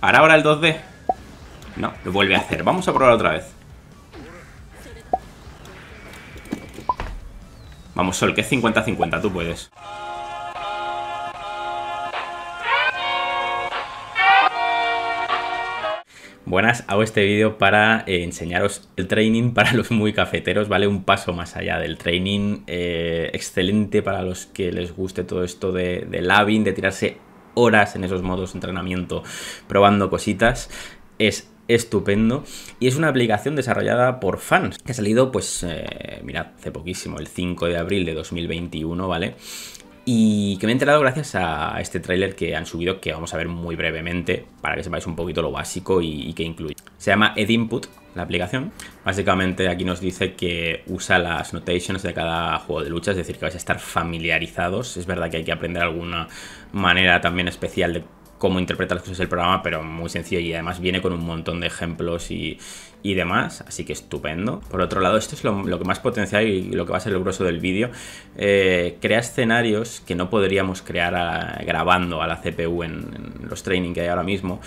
¿Hará ahora el 2D? No, lo vuelve a hacer. Vamos a probar otra vez. Vamos, Sol, que es 50-50, tú puedes. Buenas, hago este vídeo para eh, enseñaros el training para los muy cafeteros, ¿vale? Un paso más allá del training, eh, excelente para los que les guste todo esto de, de de tirarse horas en esos modos de entrenamiento probando cositas. Es estupendo y es una aplicación desarrollada por fans que ha salido pues eh, mirad hace poquísimo el 5 de abril de 2021 vale y que me he enterado gracias a este tráiler que han subido que vamos a ver muy brevemente para que sepáis un poquito lo básico y, que incluye. Se llama EdInput, la aplicación. Básicamente aquí nos dice que usa las notations de cada juego de lucha, es decir, que vais a estar familiarizados. Es verdad que hay que aprender alguna manera también especial de cómo interpreta las cosas el programa, pero muy sencillo y además viene con un montón de ejemplos y, demás, así que estupendo. Por otro lado, esto es lo, que más potencia y lo que va a ser el grueso del vídeo, eh, crea escenarios que no podríamos crear grabando a la CPU en, los training que hay ahora mismo.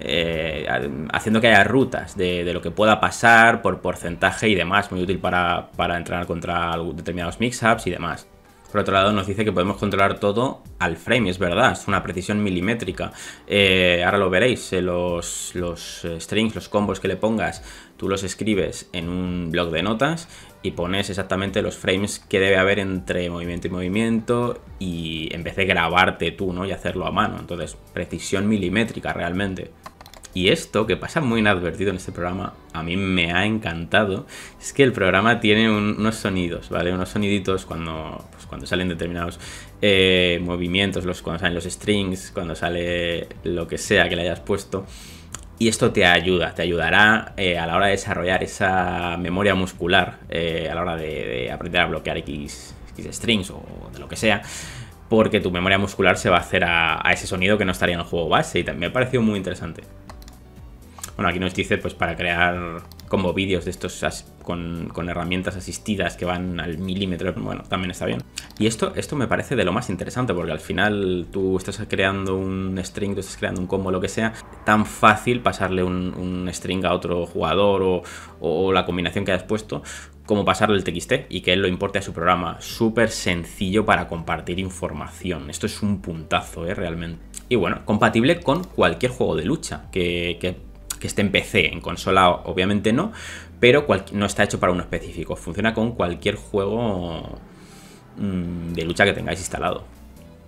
Eh, haciendo que haya rutas de, lo que pueda pasar por porcentaje y demás, muy útil para, para entrenar contra determinados mix-ups y demás. Por otro lado, nos dice que podemos controlar todo al frame, es verdad, es una precisión milimétrica. Eh, ahora lo veréis, eh, los, eh, strings, los combos que le pongas, tú los escribes en un blog de notas y pones exactamente los frames que debe haber entre movimiento y movimiento y en vez de grabarte tú, ¿no? Y hacerlo a mano. Entonces, precisión milimétrica realmente. Y esto, que pasa muy inadvertido en este programa, a mí me ha encantado, es que el programa tiene unos sonidos, ¿vale? Unos soniditos cuando, pues cuando salen determinados eh, movimientos, los, cuando salen los strings, cuando sale lo que sea que le hayas puesto. Y esto te ayuda, te ayudará eh, a la hora de desarrollar esa memoria muscular, eh, a la hora de, aprender a bloquear X, strings o de lo que sea, porque tu memoria muscular se va a hacer a, ese sonido que no estaría en el juego base y me ha parecido muy interesante. Bueno, aquí nos dice pues para crear como vídeos de estos con, herramientas asistidas que van al milímetro, bueno, también está bien. Y esto, esto me parece de lo más interesante, porque al final tú estás creando un string, tú estás creando un combo, lo que sea, tan fácil pasarle un, string a otro jugador o, o, la combinación que hayas puesto, como pasarle el TXT y que él lo importe a su programa. Súper sencillo para compartir información. Esto es un puntazo, ¿eh? Realmente. Y bueno, compatible con cualquier juego de lucha que que esté en PC, en consola obviamente no, pero no está hecho para uno específico. Funciona con cualquier juego mm, de lucha que tengáis instalado.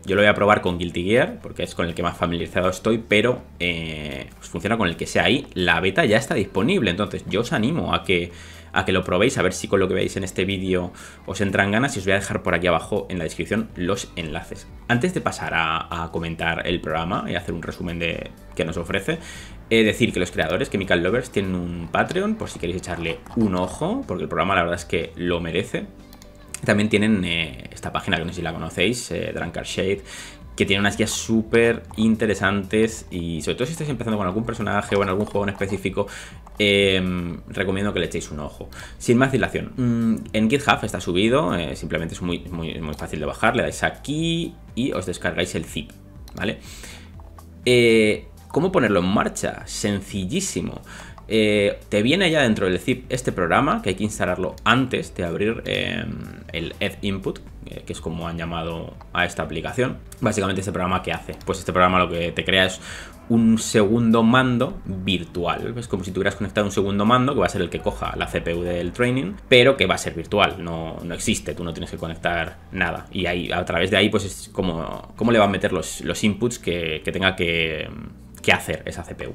Yo lo voy a probar con Guilty Gear, porque es con el que más familiarizado estoy, pero eh, pues funciona con el que sea ahí. La beta ya está disponible, entonces yo os animo a que, a que lo probéis, a ver si con lo que veis en este vídeo os entran ganas y os voy a dejar por aquí abajo en la descripción los enlaces. Antes de pasar a, comentar el programa y hacer un resumen de que nos ofrece, Decir que los creadores, Chemical Lovers, tienen un Patreon por si queréis echarle un ojo, porque el programa la verdad es que lo merece. También tienen eh, esta página que no sé si la conocéis, eh, Drunkard Shade, que tiene unas guías súper interesantes y sobre todo si estáis empezando con algún personaje o en algún juego en específico, em, recomiendo que le echéis un ojo. Sin más dilación, mm, en GitHub está subido, eh, simplemente es muy, muy, muy, fácil de bajar, le dais aquí y os descargáis el zip, ¿vale? ¿Cómo ponerlo en marcha? Sencillísimo. Eh, te viene ya dentro del zip este programa, que hay que instalarlo antes de abrir em, el Ed Input, eh, que es como han llamado a esta aplicación. Básicamente este programa que hace, pues este programa lo que te crea es un segundo mando virtual. Es como si tuvieras conectado un segundo mando, que va a ser el que coja la CPU del training, pero que va a ser virtual, no, no existe, tú no tienes que conectar nada. Y ahí, a través de ahí, pues es como, cómo le va a meter los, los inputs que, que tenga que qué hacer esa CPU.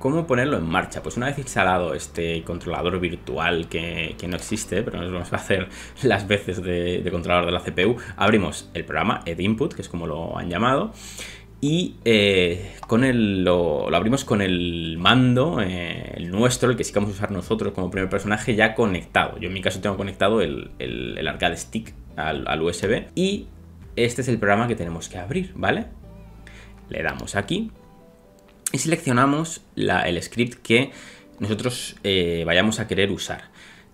¿Cómo ponerlo en marcha? Pues una vez instalado este controlador virtual que, no existe, pero nos vamos a hacer las veces de, controlador de la CPU, abrimos el programa EdInput, que es como lo han llamado, y eh, con el, lo, abrimos con el mando, eh, el nuestro, el que sí que vamos a usar nosotros como primer personaje, ya conectado. Yo en mi caso tengo conectado el, arcade stick al, al USB y este es el programa que tenemos que abrir, ¿vale? Le damos aquí y seleccionamos el script que nosotros eh, vayamos a querer usar.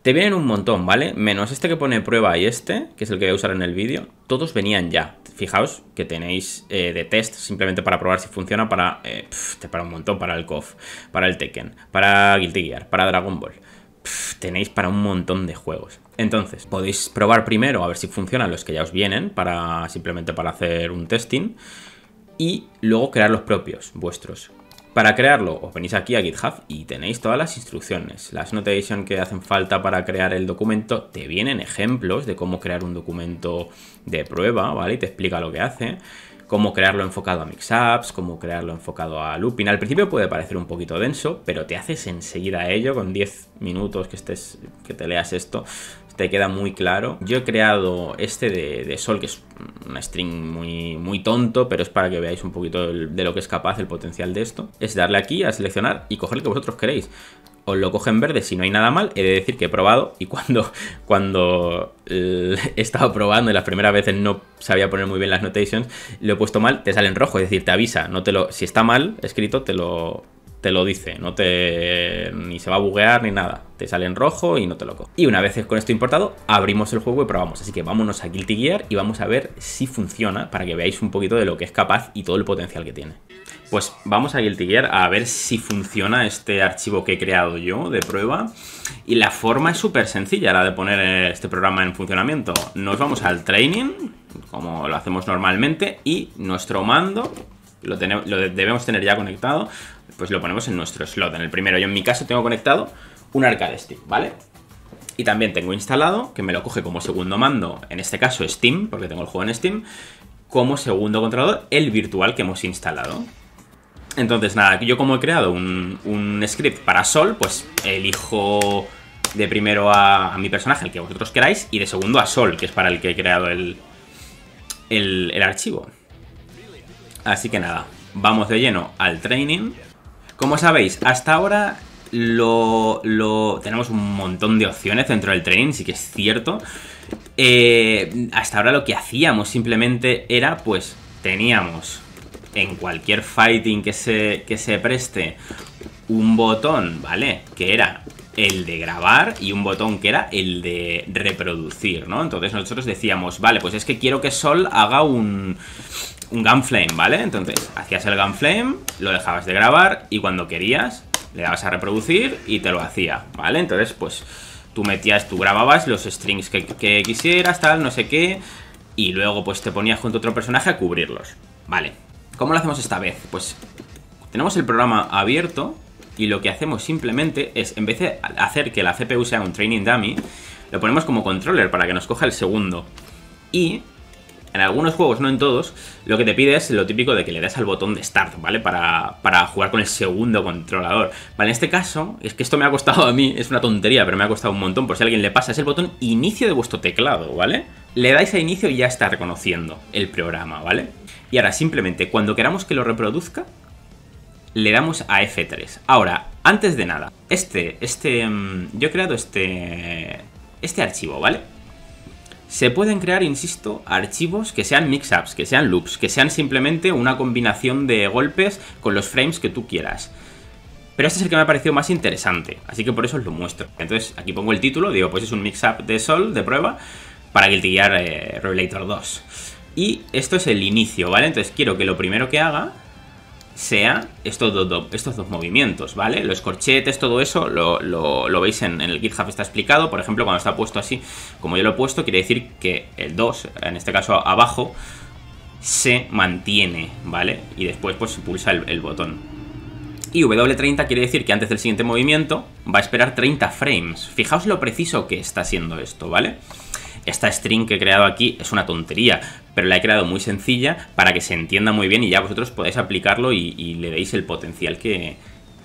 Te vienen un montón, ¿vale? Menos este que pone prueba y este, que es el que voy a usar en el vídeo. todos venían ya. Fijaos que tenéis eh, de test simplemente para probar si funciona para, eh, para un montón, para el KOF, para el Tekken, para Guilty Gear, para Dragon Ball. tenéis para un montón de juegos. Entonces, podéis probar primero a ver si funcionan los que ya os vienen, para simplemente para hacer un testing, y luego crear los propios, vuestros. Para crearlo, os venís aquí a GitHub y tenéis todas las instrucciones. Las notation que hacen falta para crear el documento, te vienen ejemplos de cómo crear un documento de prueba, ¿vale? Y te explica lo que hace cómo crearlo enfocado a mixups, cómo crearlo enfocado a looping. Al principio puede parecer un poquito denso, pero te haces enseguida ello con 10 minutos que estés que te leas esto te queda muy claro. Yo he creado este de, Sol, que es una string muy, muy tonto, pero es para que veáis un poquito de lo que es capaz, el potencial de esto. Es darle aquí a seleccionar y coger el que vosotros queréis. Os lo coge en verde si no hay nada mal. He de decir que he probado y cuando, cuando he estado probando y las primeras veces no sabía poner muy bien las notations, lo he puesto mal, te sale en rojo. Es decir, te avisa. No te lo, si está mal escrito, te lo, te lo dice, no te ni se va a buguear ni nada, te sale en rojo y no te lo coge. Y una vez con esto importado, abrimos el juego y probamos, así que vámonos a Guilty Gear y vamos a ver si funciona para que veáis un poquito de lo que es capaz y todo el potencial que tiene. Pues vamos a Guilty Gear a ver si funciona este archivo que he creado yo de prueba. Y la forma es súper sencilla, la de poner este programa en funcionamiento. Nos vamos al training, como lo hacemos normalmente, y nuestro mando lo debemos tener ya conectado pues lo ponemos en nuestro slot. En el primero, yo en mi caso tengo conectado un arcade stick, ¿vale? Y también tengo instalado, que me lo coge como segundo mando, en este caso Steam, porque tengo el juego en Steam, como segundo controlador el virtual que hemos instalado. Entonces, nada, yo como he creado un, script para Sol, pues elijo de primero a, mi personaje, el que vosotros queráis, y de segundo a Sol, que es para el que he creado el, el archivo. Así que nada, vamos de lleno al training. Como sabéis, hasta ahora lo, tenemos un montón de opciones dentro del training, sí que es cierto. Eh, hasta ahora lo que hacíamos simplemente era, pues, teníamos en cualquier fighting que se, que se preste un botón, ¿vale? Que era el de grabar y un botón que era el de reproducir, ¿no? Entonces nosotros decíamos, vale, pues es que quiero que Sol haga un, un Gunflame, ¿vale? Entonces, hacías el Gunflame, lo dejabas de grabar y cuando querías le dabas a reproducir y te lo hacía, ¿vale? Entonces, pues tú metías, tú grababas los strings que, que quisieras, tal, no sé qué, y luego pues te ponías junto a otro personaje a cubrirlos, ¿vale? ¿Cómo lo hacemos esta vez? Pues tenemos el programa abierto y lo que hacemos simplemente es, en vez de hacer que la CPU sea un training dummy, lo ponemos como controller para que nos coja el segundo. Y en algunos juegos, no en todos, lo que te pide es lo típico de que le des al botón de Start, ¿vale? Para, para, jugar con el segundo controlador. Vale, en este caso, es que esto me ha costado a mí, es una tontería, pero me ha costado un montón, por si a alguien le pasa, es el botón inicio de vuestro teclado, ¿vale? Le dais a inicio y ya está reconociendo el programa, ¿vale? Y ahora simplemente cuando queramos que lo reproduzca, le damos a F3. Ahora, antes de nada, este, este, mm, yo he creado este, este archivo, ¿vale? Se pueden crear, insisto, archivos que sean mix-ups, que sean loops, que sean simplemente una combinación de golpes con los frames que tú quieras. Pero este es el que me ha parecido más interesante, así que por eso os lo muestro. Entonces aquí pongo el título, digo, pues es un mix-up de Sol, de prueba, para Guilty Gear eh, Revelator 2. Y esto es el inicio, ¿vale? Entonces quiero que lo primero que haga sea estos, dos, movimientos, ¿vale? Los corchetes, todo eso, lo, veis en, el GitHub, está explicado. Por ejemplo, cuando está puesto así, como yo lo he puesto, quiere decir que el 2, en este caso abajo, se mantiene, ¿vale? Y después pues se pulsa el botón. Y W30 quiere decir que antes del siguiente movimiento va a esperar 30 frames. Fijaos lo preciso que está siendo esto, ¿vale? Esta string que he creado aquí es una tontería, pero la he creado muy sencilla para que se entienda muy bien y ya vosotros podáis aplicarlo y, le deis el potencial que,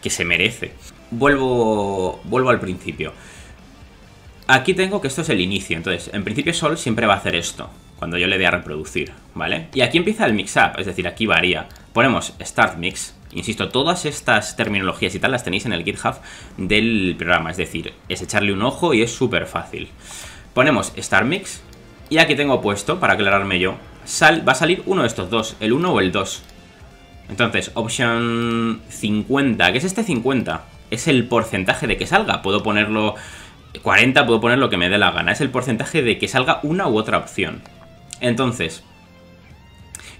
se merece. Vuelvo, vuelvo al principio. Aquí tengo que esto es el inicio, entonces en principio Sol siempre va a hacer esto, cuando yo le dé a reproducir, ¿vale? Y aquí empieza el mix-up, es decir, aquí varía. Ponemos Start Mix, insisto, todas estas terminologías y tal las tenéis en el GitHub del programa, es decir, es echarle un ojo y es súper fácil. Ponemos Star Mix. Y aquí tengo puesto, para aclararme yo, sal, va a salir uno de estos dos, el 1 o el 2. Entonces, option 50, ¿qué es este 50? Es el porcentaje de que salga. Puedo ponerlo 40, puedo poner lo que me dé la gana. Es el porcentaje de que salga una u otra opción. Entonces,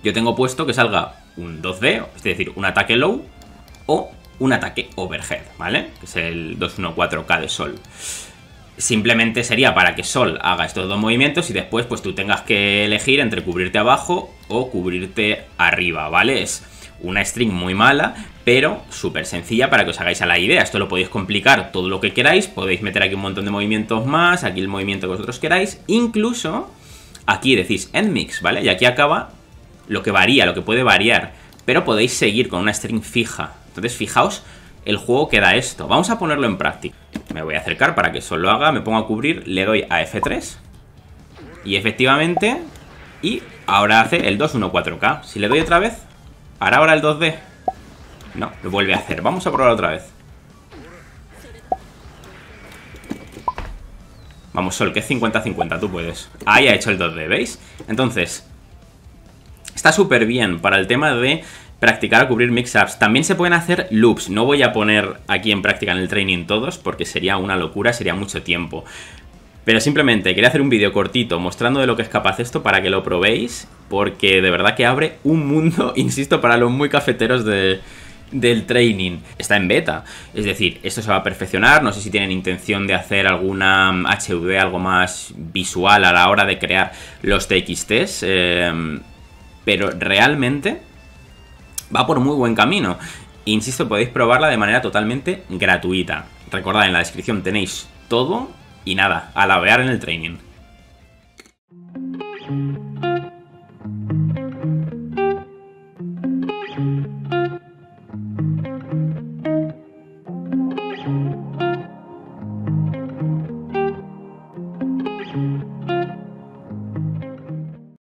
yo tengo puesto que salga un 2D, es decir, un ataque low o un ataque overhead, ¿vale? Que es el 214K de Sol. Simplemente sería para que Sol haga estos dos movimientos y después pues tú tengas que elegir entre cubrirte abajo o cubrirte arriba, ¿vale? Es una string muy mala, pero súper sencilla para que os hagáis a la idea. Esto lo podéis complicar todo lo que queráis, podéis meter aquí un montón de movimientos más, aquí el movimiento que vosotros queráis, incluso aquí decís end mix, ¿vale? Y aquí acaba lo que varía, lo que puede variar, pero podéis seguir con una string fija. Entonces fijaos el juego que da esto. Vamos a ponerlo en práctica. Me voy a acercar para que solo lo haga, me pongo a cubrir, le doy a F3 y efectivamente, y ahora hace el 214K. Si le doy otra vez, ¿hará ahora el 2D? No, lo vuelve a hacer. Vamos a probar otra vez. Vamos, Sol, que es 50-50, tú puedes. Ahí ha hecho el 2D, ¿veis? Entonces, está súper bien para el tema de practicar a cubrir mix-ups. También se pueden hacer loops. No voy a poner aquí en práctica en el training todos porque sería una locura, sería mucho tiempo. Pero simplemente quería hacer un vídeo cortito mostrando de lo que es capaz esto para que lo probéis, porque de verdad que abre un mundo, insisto, para los muy cafeteros de, del training. Está en beta, es decir, esto se va a perfeccionar, no sé si tienen intención de hacer alguna HUD, algo más visual a la hora de crear los TXTs, eh, pero realmente va por muy buen camino. Insisto, podéis probarla de manera totalmente gratuita. Recordad, en la descripción tenéis todo y nada, a lavear en el training.